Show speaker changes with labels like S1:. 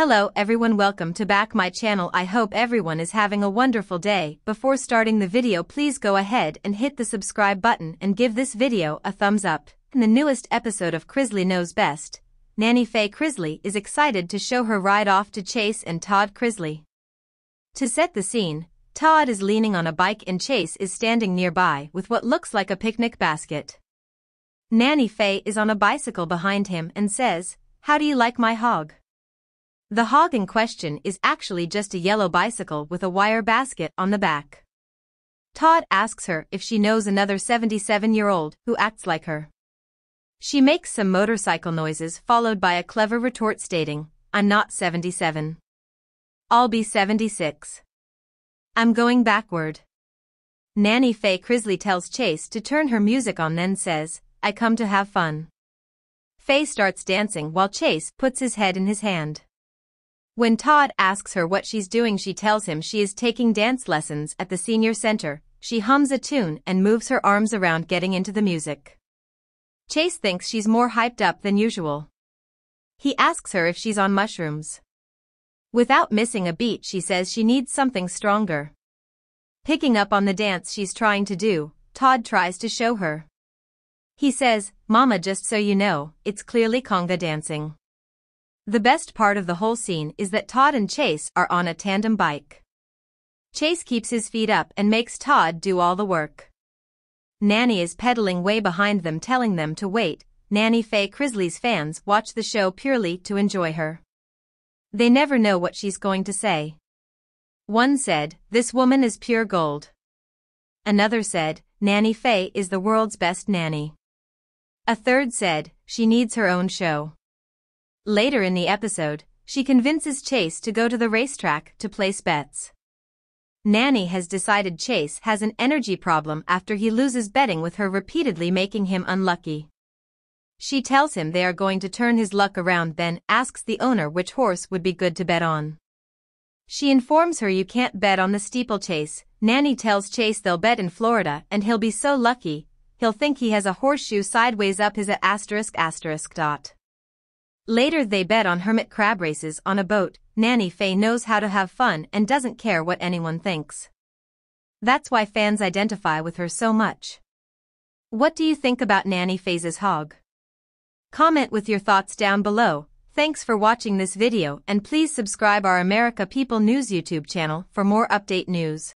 S1: Hello everyone welcome to back my channel I hope everyone is having a wonderful day. Before starting the video please go ahead and hit the subscribe button and give this video a thumbs up. In the newest episode of Chrisley Knows Best, Nanny Faye Chrisley is excited to show her ride off to Chase and Todd Chrisley. To set the scene, Todd is leaning on a bike and Chase is standing nearby with what looks like a picnic basket. Nanny Faye is on a bicycle behind him and says, How do you like my hog? The hog in question is actually just a yellow bicycle with a wire basket on the back. Todd asks her if she knows another 77-year-old who acts like her. She makes some motorcycle noises followed by a clever retort stating, I'm not 77. I'll be 76. I'm going backward. Nanny Faye Chrisley tells Chase to turn her music on then says, I come to have fun. Faye starts dancing while Chase puts his head in his hand. When Todd asks her what she's doing she tells him she is taking dance lessons at the senior center, she hums a tune and moves her arms around getting into the music. Chase thinks she's more hyped up than usual. He asks her if she's on mushrooms. Without missing a beat she says she needs something stronger. Picking up on the dance she's trying to do, Todd tries to show her. He says, Mama just so you know, it's clearly conga dancing. The best part of the whole scene is that Todd and Chase are on a tandem bike. Chase keeps his feet up and makes Todd do all the work. Nanny is pedaling way behind them telling them to wait, Nanny Faye Chrisley's fans watch the show purely to enjoy her. They never know what she's going to say. One said, this woman is pure gold. Another said, Nanny Faye is the world's best nanny. A third said, she needs her own show. Later in the episode, she convinces Chase to go to the racetrack to place bets. Nanny has decided Chase has an energy problem after he loses betting with her repeatedly making him unlucky. She tells him they are going to turn his luck around then asks the owner which horse would be good to bet on. She informs her you can't bet on the steeplechase. Nanny tells Chase they'll bet in Florida and he'll be so lucky, he'll think he has a horseshoe sideways up his asterisk asterisk dot. Later they bet on hermit crab races on a boat, Nanny Faye knows how to have fun and doesn't care what anyone thinks. That's why fans identify with her so much. What do you think about Nanny Faye's hog? Comment with your thoughts down below. Thanks for watching this video and please subscribe our America People News YouTube channel for more update news.